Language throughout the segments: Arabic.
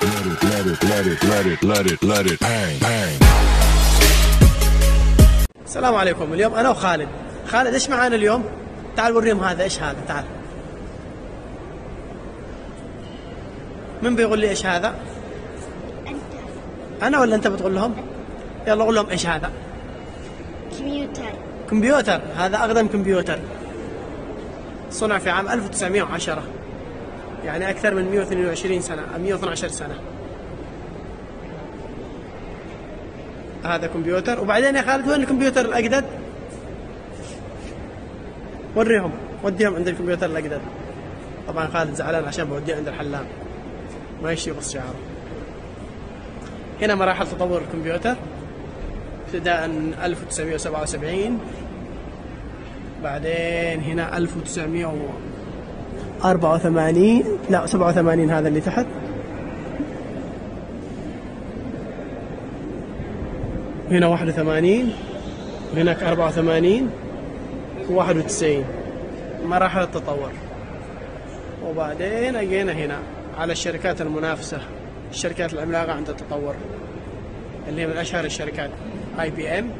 Let it, let it, let it, let it, let it, let it bang, bang. السلام عليكم اليوم أنا وخالد. خالد إيش معانا اليوم؟ تعال وريهم هذا إيش هذا؟ تعال. من بيقول لي إيش هذا؟ أنت. أنا ولا أنت بتقول لهم؟ يلا قول لهم إيش هذا. كمبيوتر. كمبيوتر هذا أقدم كمبيوتر. صنع في عام 1910 يعني أكثر من 122 سنة 112 سنة. هذا كمبيوتر. وبعدين يا خالد وين الكمبيوتر الأجدد؟ وريهم وديهم عند الكمبيوتر الأجدد. طبعا خالد زعلان عشان بوديه عند الحلاق ما يشتي يقص شعره. هنا مراحل تطور الكمبيوتر ابتداء 1977 بعدين هنا 1984 لا 87 هذا اللي تحت. هنا 81 وهناك 84 و91 مراحل التطور. وبعدين أجينا هنا على الشركات المنافسة الشركات العملاقة عند التطور اللي هي من أشهر الشركات IBM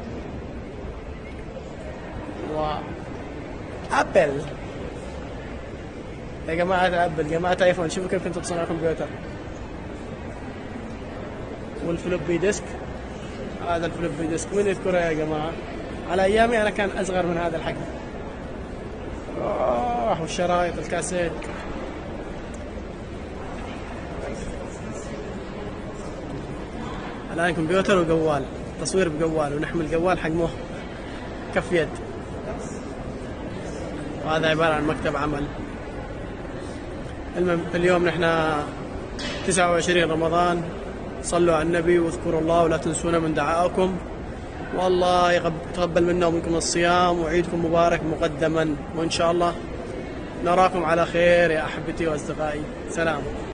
و Apple يا جماعة Apple جماعة iPhone شوفوا كيف كنتوا تصنعوا كمبيوتر وال floppy disk. هذا ال floppy disk. من يذكره يا جماعة؟ على أيامي أنا كان أصغر من هذا الحجم. آه والشرايط الكاسيت. الآن كمبيوتر وجوال تصوير بجوال ونحمل جوال حجمه كف يد. وهذا عبارة عن مكتب عمل. اليوم نحن 29 رمضان. صلوا على النبي واذكروا الله ولا تنسونا من دعائكم. والله يتقبل منا ومنكم الصيام وعيدكم مبارك مقدما. وإن شاء الله نراكم على خير يا أحبتي وأصدقائي. سلام.